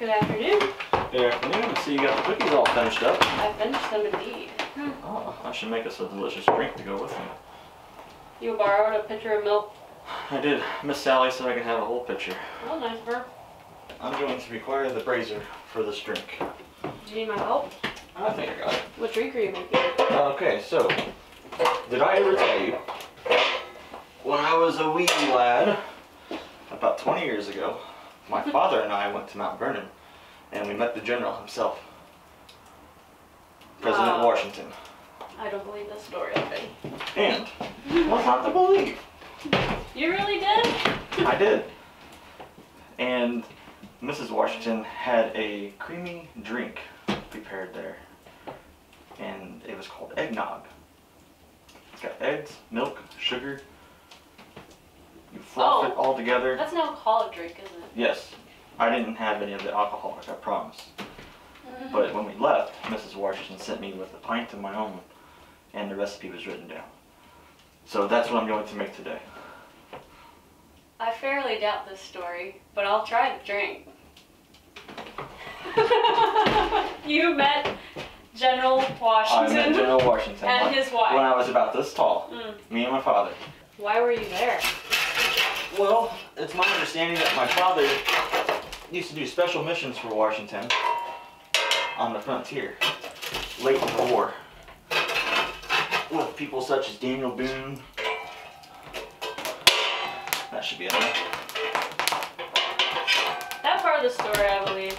Good afternoon. Good afternoon. I see you got the cookies all finished up. I finished them indeed. Hmm. Oh, I should make us a delicious drink to go with them. You borrowed a pitcher of milk. I did. Miss Sally said I can have a whole pitcher. Well, nice of her. I'm going to require the brazier for this drink. Do you need my help? I think I got it. What drink are you making? Okay, so, did I ever tell you, when I was a wee lad, about 20 years ago, my father and I went to Mount Vernon, and we met the general himself, President Wow. Washington. I don't believe this story already. And, what's not to believe? You really did? I did. And Mrs. Washington had a creamy drink prepared there. And it was called eggnog. It's got eggs, milk, sugar. Fluff Oh. it all together. That's an alcoholic drink, isn't it? Yes. I didn't have any of the alcoholic, I promise. But when we left, Mrs. Washington sent me with a pint of my own, and the recipe was written down. So that's what I'm going to make today. I fairly doubt this story, but I'll try the drink. you met General I met Washington General Washington and when- his wife. when I was about this tall. Mm. Me and my father. Why were you there? Well, it's my understanding that my father used to do special missions for Washington on the frontier late in the war with people such as Daniel Boone. That should be enough. That part of the story, I believe.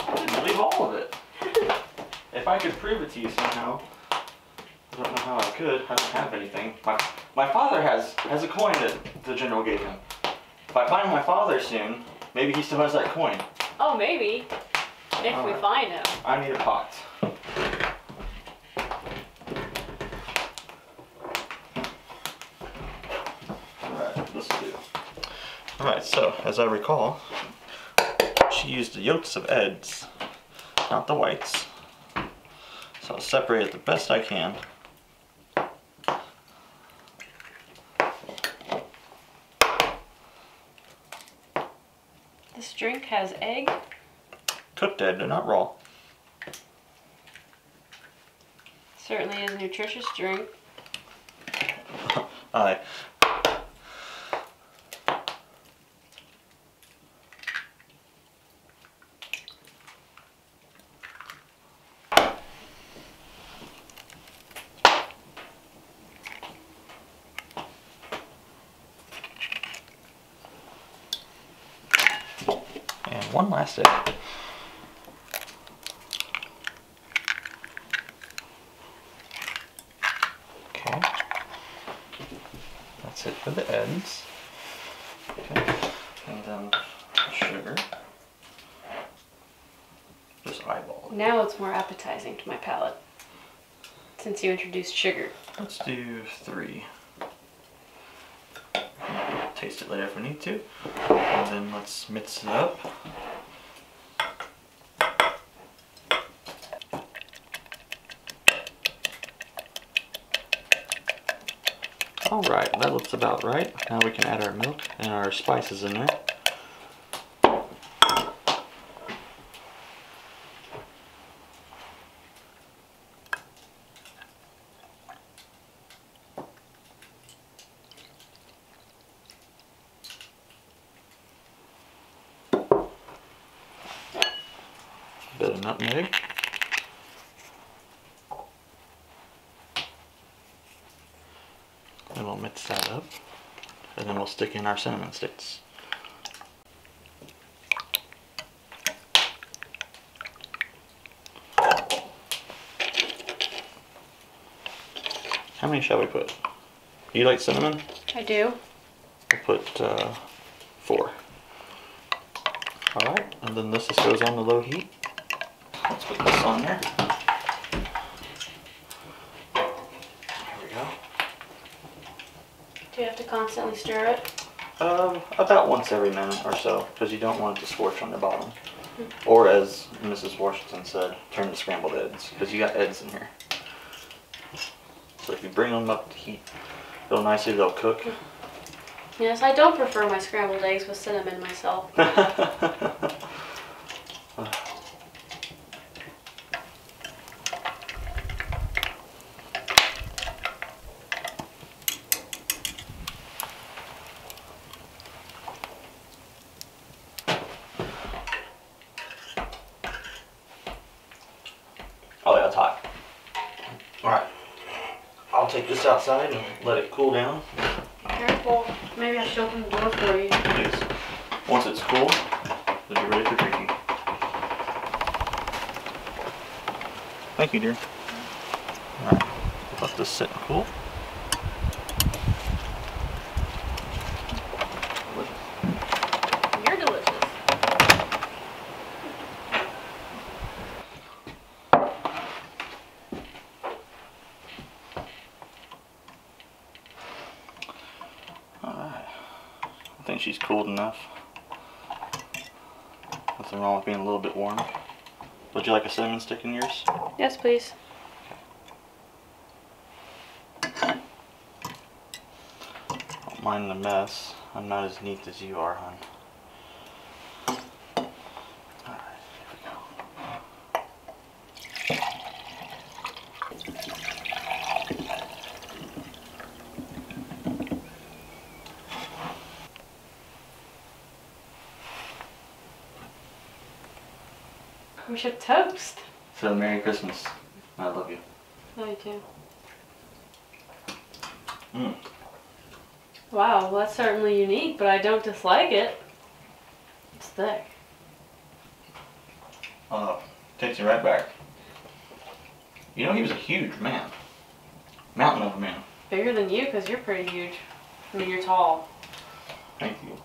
I didn't believe all of it. If I could prove it to you somehow, I don't know how I could. I don't have anything. My, my father has has a coin that the general gave him. If I find my father soon, maybe he still has that coin. Oh, maybe. If we Alright. find him. I need a pot. Alright, this will do. Alright, so as I recall, she used the yolks of eggs, not the whites. So I'll separate it the best I can. This drink has egg. Cooked egg, they're not raw. Certainly is a nutritious drink. Aye. And one last egg. Okay. That's it for the ends. Okay. And then sugar. Just eyeball. Now it's more appetizing to my palate. Since you introduced sugar. Let's do three. Taste it later if we need to. And then let's mix it up. Alright, that looks about right. Now we can add our milk and our spices in there. Bit of nutmeg. And we'll mix that up. And then we'll stick in our cinnamon sticks. How many shall we put? You like cinnamon? I do. We'll put uh, four. Alright, and then this just goes on the low heat. Put this on there. There we go. Do you have to constantly stir it? Um, about once every minute or so, because you don't want it to scorch on the bottom. Or as Mrs. Washington said, turn to scrambled eggs, because you got eggs in here. So if you bring them up to heat real nicely, they'll cook. Yes, I don't prefer my scrambled eggs with cinnamon myself. I'll take this outside and let it cool down. Careful. Maybe I should open the door for you. Please. Once it's cool, then you're ready for drinking. Thank you, dear. Alright, let this sit and cool. You're delicious. Alright. I think she's cooled enough. Nothing wrong with being a little bit warm. Would you like a cinnamon stick in yours? Yes, please. Don't mind the mess. I'm not as neat as you are, hon. We should toast. So, Merry Christmas. I love you. Love you too. Mm. Wow, well, that's certainly unique, but I don't dislike it. It's thick. Oh, takes you right back. You know, he was a huge man. Mountain of a man. Bigger than you, because you're pretty huge. I mean, you're tall. Thank you.